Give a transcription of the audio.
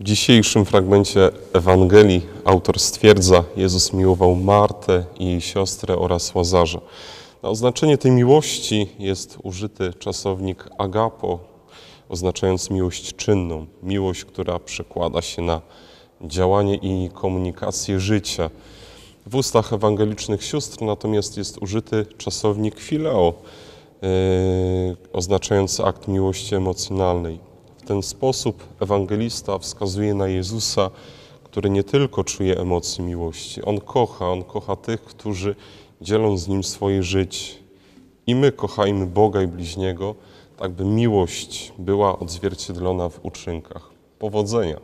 W dzisiejszym fragmencie Ewangelii autor stwierdza, Jezus miłował Martę i jej siostrę oraz Łazarza. Na oznaczenie tej miłości jest użyty czasownik agapo, oznaczając miłość czynną, miłość, która przekłada się na działanie i komunikację życia. W ustach ewangelicznych sióstr natomiast jest użyty czasownik fileo, yy, oznaczający akt miłości emocjonalnej. Ten sposób ewangelista wskazuje na Jezusa, który nie tylko czuje emocje miłości, on kocha, on kocha tych, którzy dzielą z nim swoje życie. I my kochajmy Boga i bliźniego, tak by miłość była odzwierciedlona w uczynkach. Powodzenia.